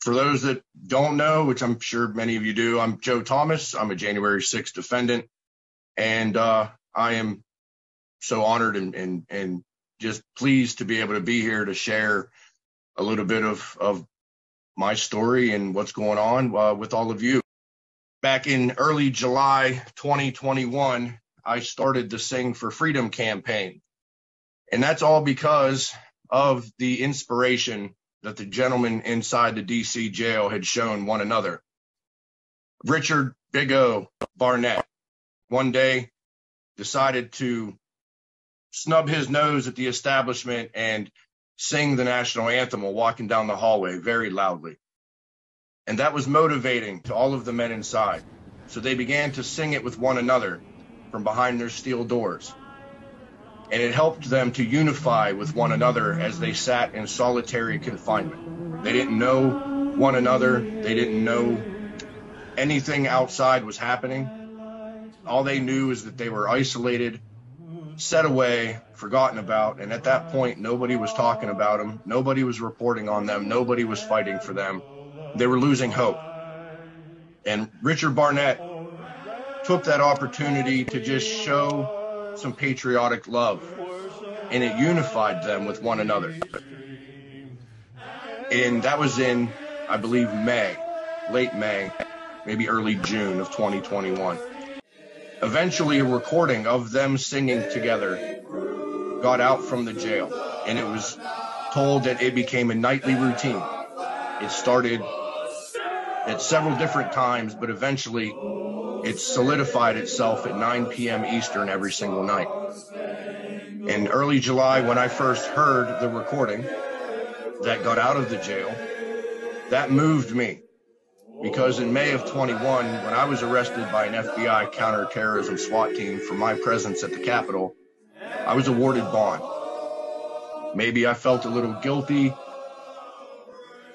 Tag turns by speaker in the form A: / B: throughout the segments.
A: For those that don't know, which I'm sure many of you do, I'm Joe Thomas. I'm a January 6th defendant, and uh, I am so honored and, and and just pleased to be able to be here to share a little bit of of my story and what's going on uh, with all of you. Back in early July 2021, I started the Sing for Freedom campaign. And that's all because of the inspiration that the gentlemen inside the DC jail had shown one another. Richard Big O Barnett one day decided to snub his nose at the establishment and sing the national anthem while walking down the hallway very loudly. And that was motivating to all of the men inside. So they began to sing it with one another from behind their steel doors. And it helped them to unify with one another as they sat in solitary confinement. They didn't know one another, they didn't know anything outside was happening. All they knew is that they were isolated set away, forgotten about. And at that point, nobody was talking about them. Nobody was reporting on them. Nobody was fighting for them. They were losing hope. And Richard Barnett took that opportunity to just show some patriotic love. And it unified them with one another. And that was in, I believe, May, late May, maybe early June of 2021 eventually a recording of them singing together got out from the jail and it was told that it became a nightly routine. It started at several different times, but eventually it solidified itself at 9 p.m. Eastern every single night. In early July, when I first heard the recording that got out of the jail, that moved me because in May of 21, when I was arrested by an FBI counterterrorism SWAT team for my presence at the Capitol, I was awarded bond. Maybe I felt a little guilty.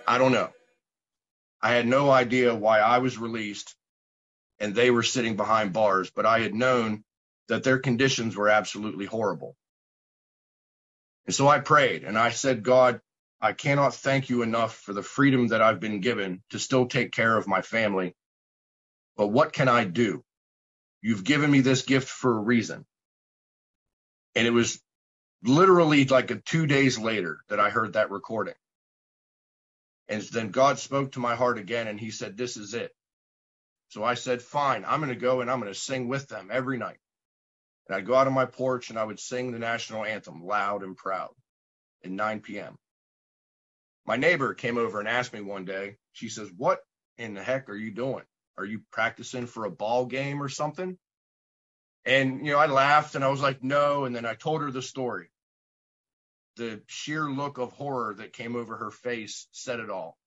A: I don't know. I had no idea why I was released and they were sitting behind bars, but I had known that their conditions were absolutely horrible. And so I prayed and I said, God, I cannot thank you enough for the freedom that I've been given to still take care of my family. But what can I do? You've given me this gift for a reason. And it was literally like a two days later that I heard that recording. And then God spoke to my heart again and he said, This is it. So I said, Fine, I'm going to go and I'm going to sing with them every night. And I'd go out on my porch and I would sing the national anthem loud and proud at 9 p.m. My neighbor came over and asked me one day, she says, What in the heck are you doing? Are you practicing for a ball game or something? And, you know, I laughed and I was like, No. And then I told her the story. The sheer look of horror that came over her face said it all.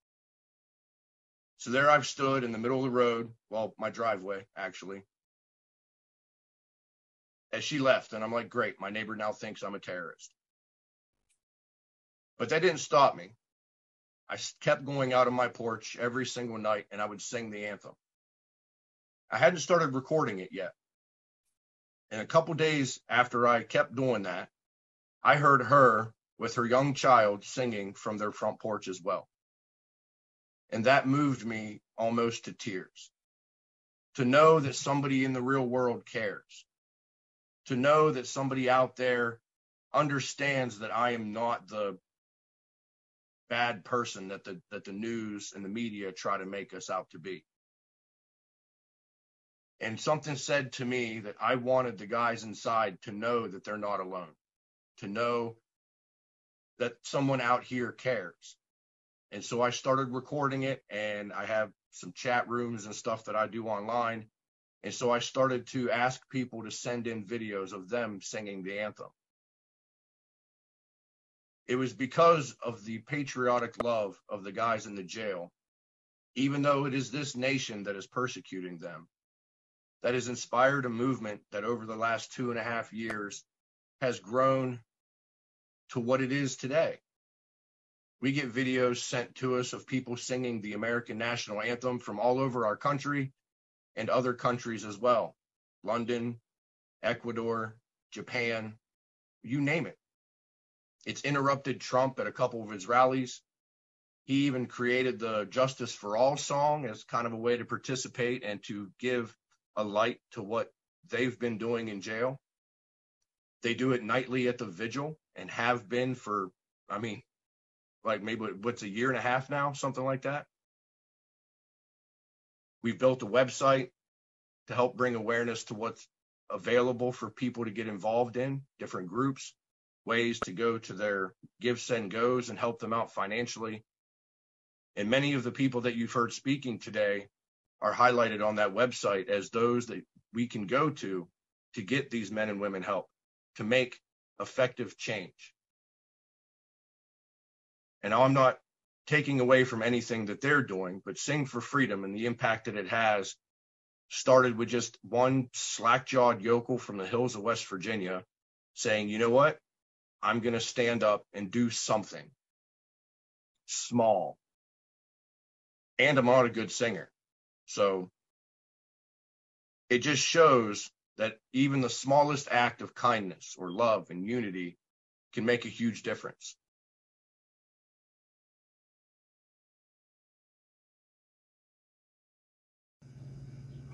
A: So there I've stood in the middle of the road, well, my driveway, actually, as she left. And I'm like, Great, my neighbor now thinks I'm a terrorist. But that didn't stop me. I kept going out on my porch every single night and I would sing the anthem. I hadn't started recording it yet. And a couple days after I kept doing that, I heard her with her young child singing from their front porch as well. And that moved me almost to tears. To know that somebody in the real world cares. To know that somebody out there understands that I am not the bad person that the that the news and the media try to make us out to be. And something said to me that I wanted the guys inside to know that they're not alone, to know that someone out here cares. And so I started recording it and I have some chat rooms and stuff that I do online. And so I started to ask people to send in videos of them singing the anthem. It was because of the patriotic love of the guys in the jail, even though it is this nation that is persecuting them, that has inspired a movement that over the last two and a half years has grown to what it is today. We get videos sent to us of people singing the American national anthem from all over our country and other countries as well London, Ecuador, Japan, you name it. It's interrupted Trump at a couple of his rallies. He even created the Justice for All song as kind of a way to participate and to give a light to what they've been doing in jail. They do it nightly at the vigil and have been for, I mean, like maybe what's a year and a half now, something like that. We've built a website to help bring awareness to what's available for people to get involved in, different groups, ways to go to their GiveSendGos and help them out financially. And many of the people that you've heard speaking today are highlighted on that website as those that we can go to to get these men and women help to make effective change. And I'm not taking away from anything that they're doing, but Sing for Freedom and the impact that it has started with just one slack jawed yokel from the hills of West Virginia saying, you know what? I'm going to stand up and do something small. And I'm not a good singer. So it just shows that even the smallest act of kindness or love and unity can make a huge difference.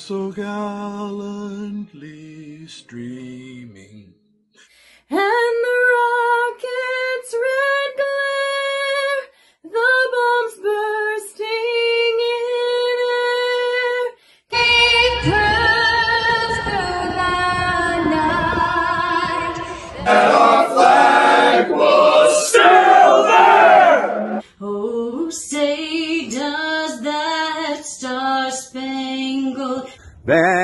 B: so streamed. Then